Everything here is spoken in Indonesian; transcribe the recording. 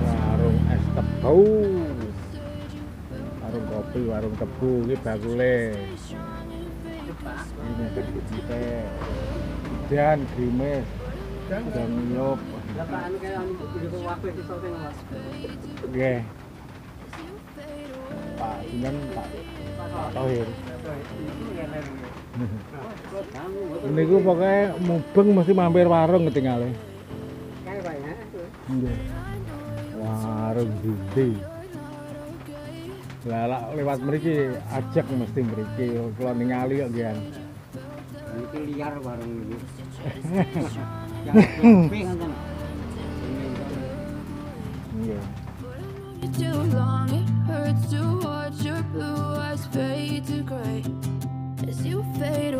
warung es tebu warung kopi warung tebu ini bakule. Ini dan grimis dan Bapak anu kayak video waktu itu syuting Mas. Oke. Pak Sinan Pak Tohir. Niku pokoke mubeng mesti mampir warung ketinggalnya warung gede. Lala lewat mriki ajak mesti mriki. Kalau ningali kok gian. Ini liar warung ini yang kopi iya fade away.